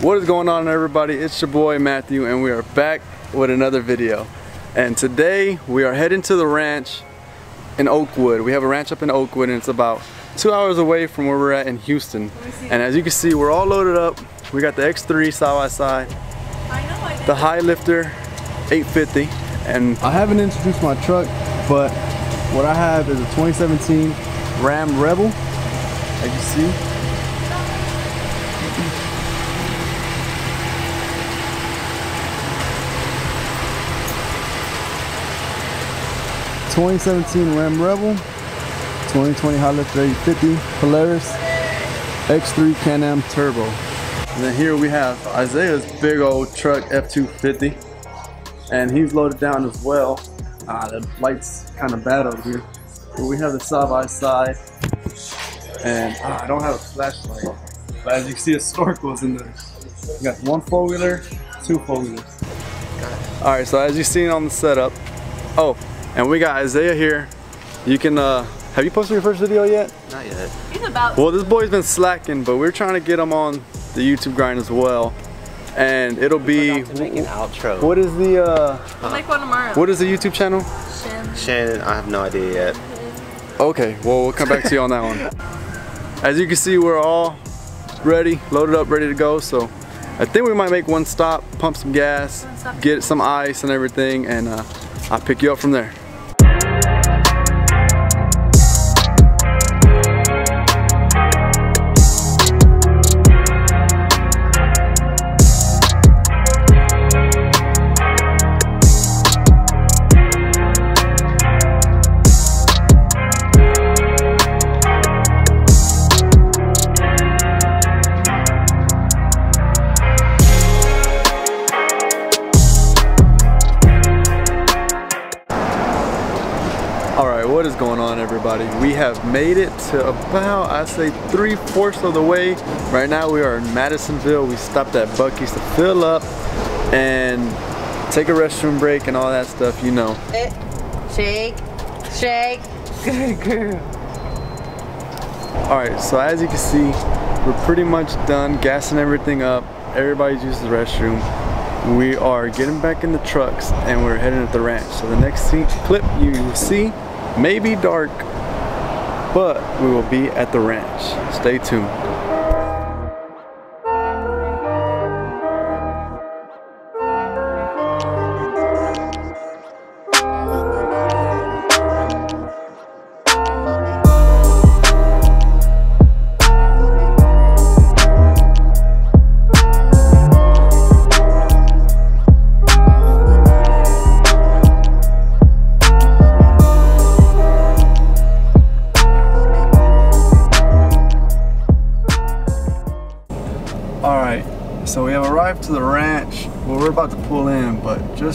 What is going on everybody? It's your boy Matthew and we are back with another video. And today we are heading to the ranch in Oakwood. We have a ranch up in Oakwood and it's about two hours away from where we're at in Houston. And as you can see, we're all loaded up. We got the X3 side by side, the High Lifter 850. And I haven't introduced my truck, but what I have is a 2017 Ram Rebel, as you see. 2017 Ram Rebel, 2020 Highlifter 850 Polaris, X3 Can-Am Turbo. And then here we have Isaiah's big old truck F250 and he's loaded down as well. Ah, the light's kind of bad over here. But we have the side by side and ah, I don't have a flashlight. But as you can see, a snorkel's in there. We got one four wheeler, two four wheelers. All right, so as you seen on the setup, oh, and we got Isaiah here. You can, uh, have you posted your first video yet? Not yet. He's about Well, this boy's been slacking, but we're trying to get him on the YouTube grind as well. And it'll be, to make an outro. what is the, uh, We'll make one tomorrow. what is the YouTube channel? Shin. Shannon, I have no idea yet. Okay, well, we'll come back to you on that one. As you can see, we're all ready, loaded up, ready to go. So I think we might make one stop, pump some gas, get some ice and everything, and uh, I'll pick you up from there. What is going on everybody? We have made it to about, I say three fourths of the way. Right now we are in Madisonville. We stopped at Buc-ee's to fill up and take a restroom break and all that stuff, you know. Shake. Shake. Good girl. All right, so as you can see, we're pretty much done gassing everything up. Everybody's used the restroom. We are getting back in the trucks and we're heading to the ranch. So the next scene, clip you see may be dark, but we will be at the ranch. Stay tuned.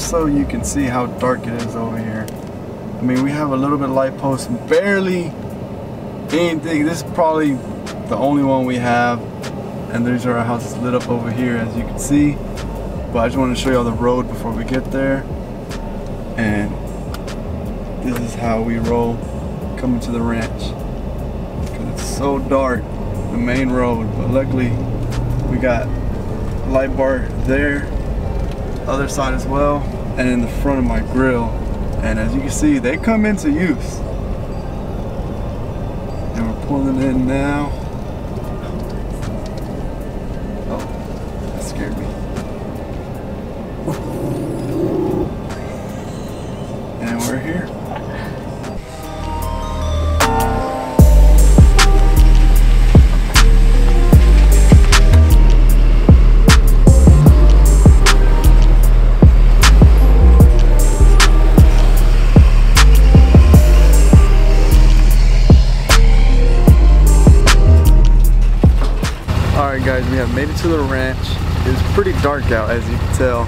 Just so you can see how dark it is over here. I mean, we have a little bit of light post, barely anything. This is probably the only one we have. And there's our houses lit up over here, as you can see. But I just want to show y'all the road before we get there. And this is how we roll coming to the ranch. Because it's so dark, the main road. But luckily, we got light bar there, other side as well, and in the front of my grill. And as you can see, they come into use. And we're pulling in now. Guys, we have made it to the ranch. It's pretty dark out as you can tell.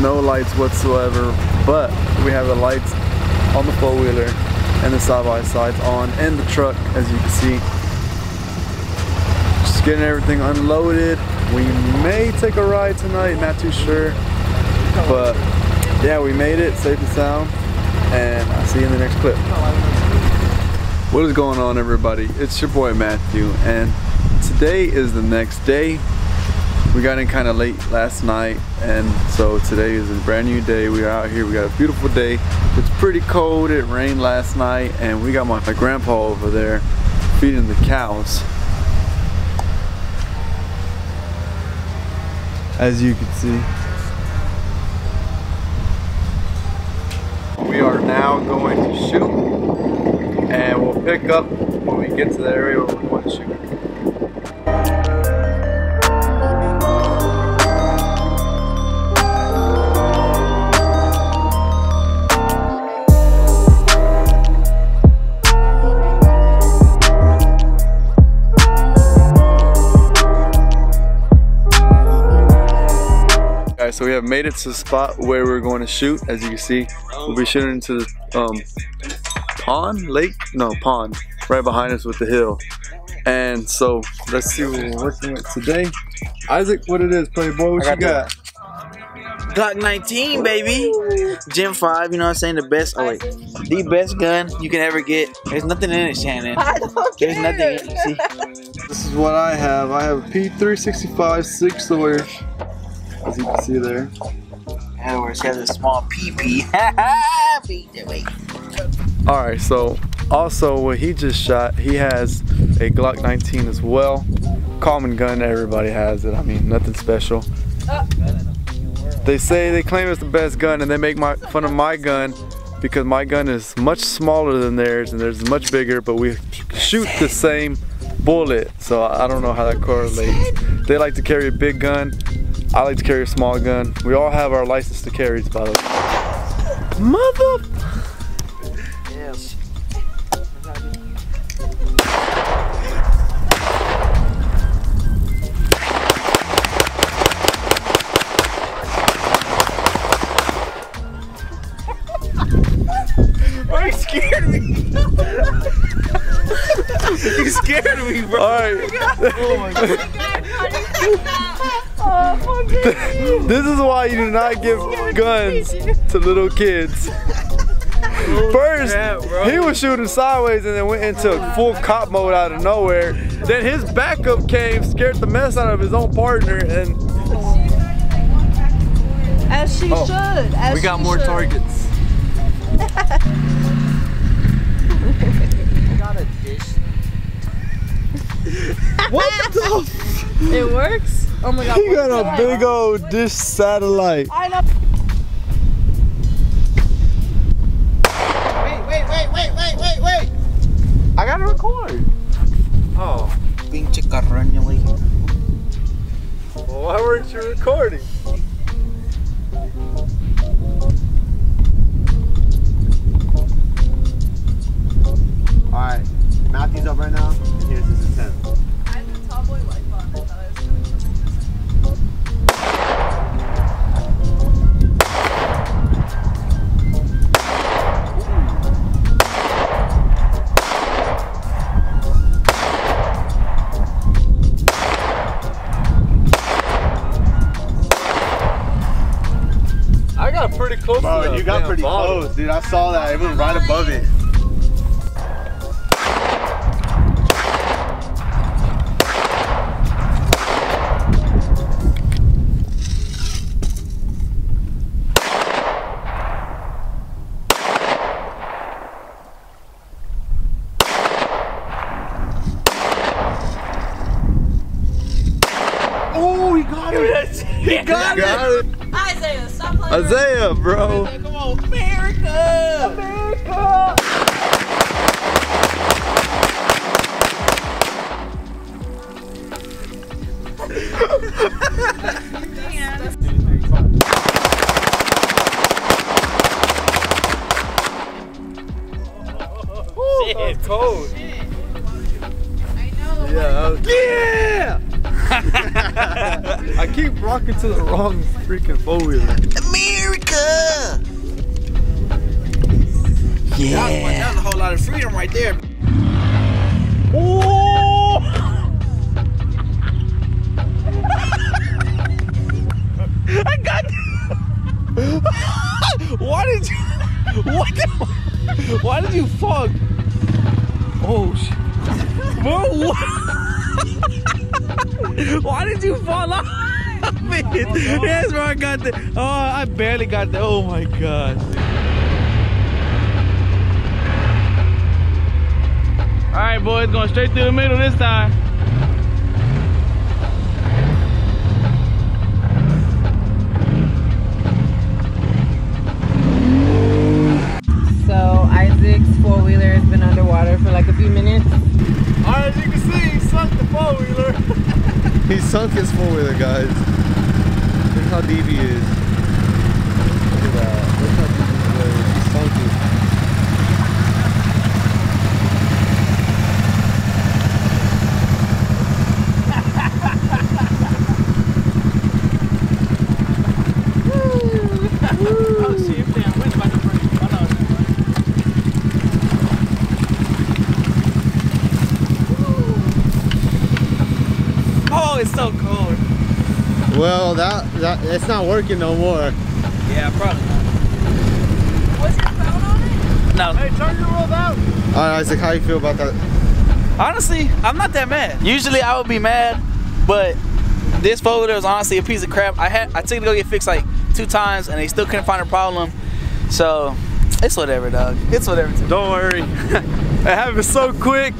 No lights whatsoever, but we have the lights on the four-wheeler and the side-by-sides on and the truck as you can see. Just getting everything unloaded. We may take a ride tonight, not too sure. But yeah, we made it safe and sound. And I'll see you in the next clip. What is going on everybody? It's your boy Matthew and today is the next day. We got in kind of late last night and so today is a brand new day. We are out here, we got a beautiful day. It's pretty cold, it rained last night and we got my, my grandpa over there feeding the cows. As you can see. We are now going to shoot pick up when we get to the area where we're going to shoot. Alright, so we have made it to the spot where we're going to shoot. As you can see, we'll be shooting into the um, pond, lake? No, pond, right behind us with the hill. And so, let's see what we're working with today. Isaac, what it is, Playboy, what I you got got? Glock 19, baby. Gen 5, you know what I'm saying? The best, oh wait, the best gun you can ever get. There's nothing in it, Shannon. I don't There's care. nothing in it, see? This is what I have. I have a P365 Sig Sauer, as you can see there. In other words, he has a small PP. Wait. Alright, so also what he just shot, he has a Glock 19 as well. Common gun, everybody has it. I mean, nothing special. They say they claim it's the best gun and they make my, fun of my gun because my gun is much smaller than theirs and theirs is much bigger, but we shoot the same bullet. So I don't know how that correlates. They like to carry a big gun. I like to carry a small gun. We all have our license to carry, by the way. Mother. Me, bro. All right. Oh oh oh, this is why you do not give guns to little kids. First, crap, he was shooting sideways and then went into full cop mode out of nowhere. Then his backup came, scared the mess out of his own partner, and As she Oh, should. As we got she more should. targets. What the? It works. Oh my god. He got a big old dish satellite. I know. Wait, wait, wait, wait, wait, wait, wait. I gotta record. Oh, Pinche carroño, why weren't you recording? Got pretty bottom. close, dude. I saw that. It went right above it. Oh, he got it. he got, it. Isaiah, stop playing. Isaiah, bro. On, America! Shit. cold. Yeah. Yeah. I keep rocking to the wrong freaking four wheeler. America! Yeah. That was a whole lot of freedom right there. Oh! I got Why did you What the, Why did you fuck? Oh shit. Bro, what? Why did you fall off? That's where I got the. Oh, I barely got the. Oh my god. All right, boys, going straight through the middle this time. So Isaac's four wheeler has been underwater for like a few minutes. Alright, as you can see, he sunk the four wheeler. He sunk his four wheeler, guys. Look how deep he is. Look at that. Look how deep he is. He sunk it. Oh shit, damn, wind's about to break. Oh, no. Oh, it's so cold. Well, that, that it's not working no more. Yeah, probably not. Was your phone on it? No, Hey, turn your world out. All right, Isaac, how you feel about that? honestly, I'm not that mad. Usually I would be mad, but this folder was honestly a piece of crap. I had I took it to go get fixed like two times and they still couldn't find a problem. So it's whatever, dog. It's whatever. to me. Don't worry. it happened so quick.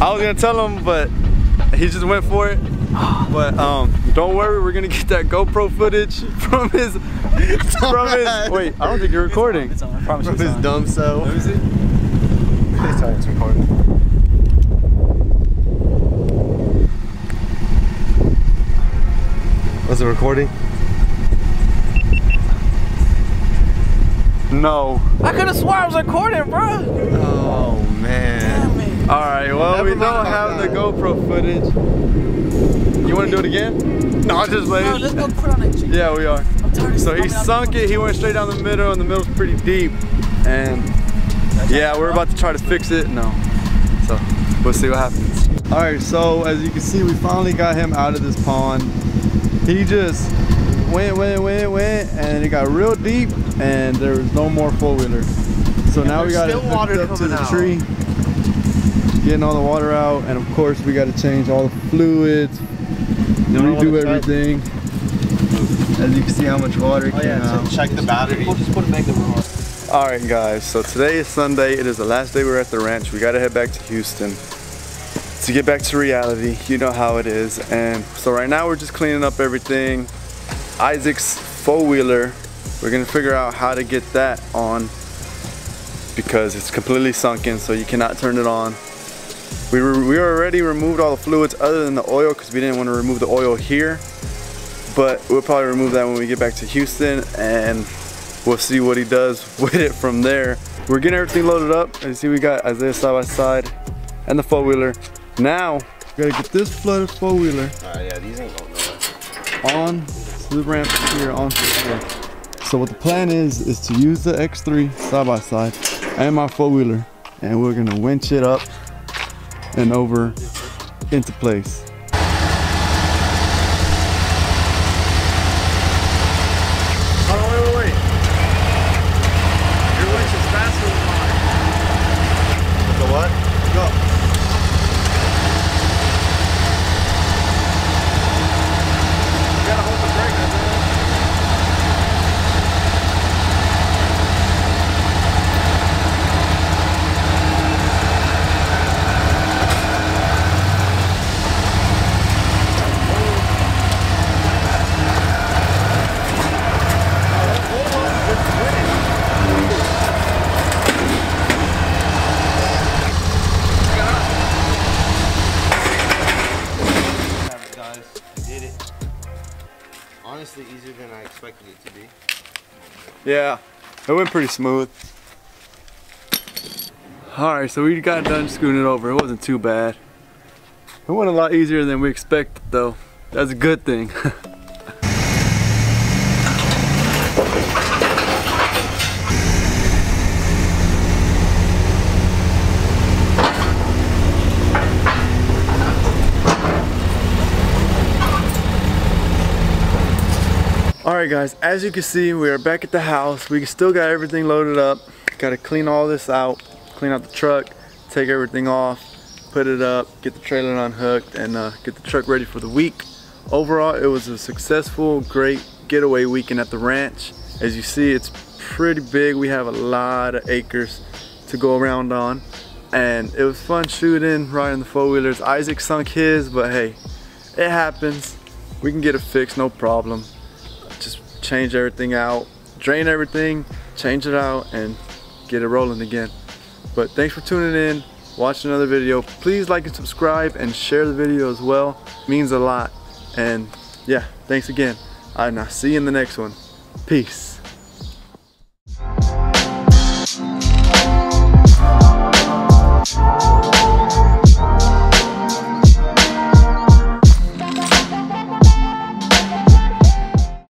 I was gonna tell him, but he just went for it. But um, don't worry, we're gonna get that GoPro footage from his from his. Wait, I don't think you're recording. It's on. I promise From it's his on. dumb self. Let me see. Please tell it's recording. Was it recording? No. I could have swore I was recording, bro. Oh man. All right. Well, Never we don't about have the. GoPro footage. You want to do it again? No, I'm just Bro, playing. let's go put on that chick. Yeah, we are. I'm tired of So he sunk it. He went straight down the middle, and the middle's pretty deep. And yeah, we're about to try to fix it. No. So we'll see what happens. All right. So as you can see, we finally got him out of this pond. He just went, went, went, went, and it got real deep, and there was no more four wheeler. So now we got it there's still water hooked up to the out. tree, getting all the water out, and of course we got to change all the fluids, redo everything. As you can see how much water Oh came yeah, out. to check the battery. We'll just put it back the room. All right, guys. So today is Sunday. It is the last day we're at the ranch. We gotta head back to Houston to get back to reality. You know how it is. And so right now we're just cleaning up everything. Isaac's four wheeler. We're gonna figure out how to get that on because it's completely sunken, so you cannot turn it on. We, we already removed all the fluids other than the oil because we didn't want to remove the oil here. But we'll probably remove that when we get back to Houston and we'll see what he does with it from there. We're getting everything loaded up. As you see, we got Isaiah side by side and the four wheeler. Now, we gotta get this flooded four wheeler Alright, yeah, these ain't going on to the ramp here onto here. So what the plan is is to use the X3 side by side and my four wheeler, and we're gonna winch it up and over into place. Hold on, wait, wait, wait. Your winch is faster than mine. The what? Go. You gotta hold the brake, Isaiah. Guys, I did it. Honestly, easier than I expected it to be. Yeah, it went pretty smooth. Alright, so we got done scooting it over. It wasn't too bad. It went a lot easier than we expected though. That's a good thing. Alright guys, as you can see, we are back at the house. We still got everything loaded up. Gotta clean all this out, clean out the truck, take everything off, put it up, get the trailer unhooked, and uh, get the truck ready for the week. overall it was a successful great getaway weekend at the ranch as you see it's pretty big we have a lot of acres to go around on and it was fun shooting riding the four-wheelers Isaac sunk his but hey it happens we can get it fixed no problem change everything out drain everything change it out and get it rolling again. But thanks for tuning in watch another video. Please like and subscribe and share the video as well. It means a lot. And yeah thanks again. And I'll see you in the next one. Peace